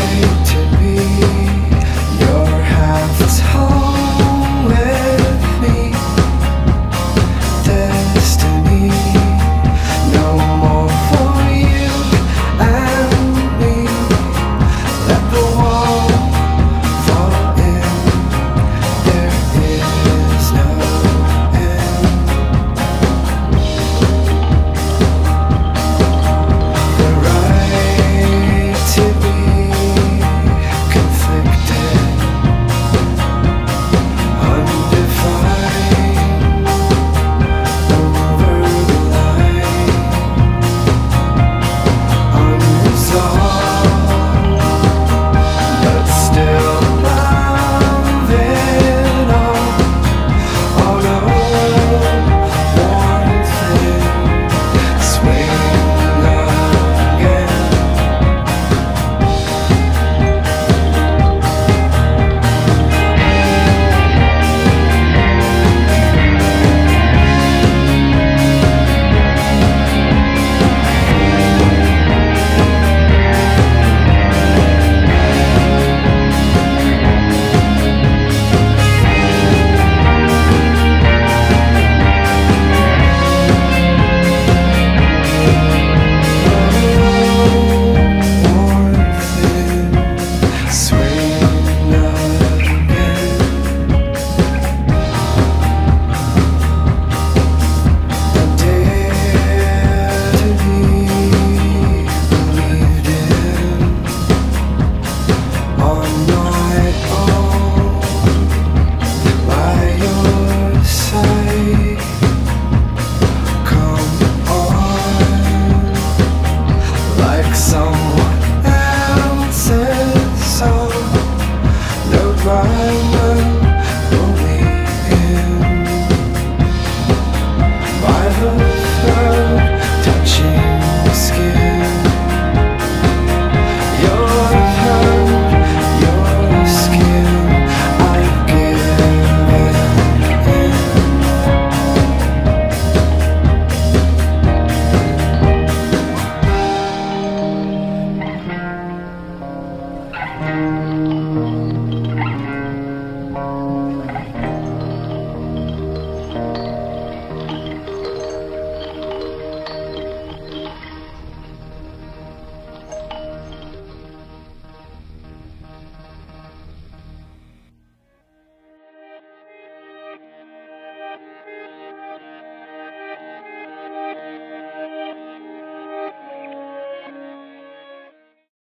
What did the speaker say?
away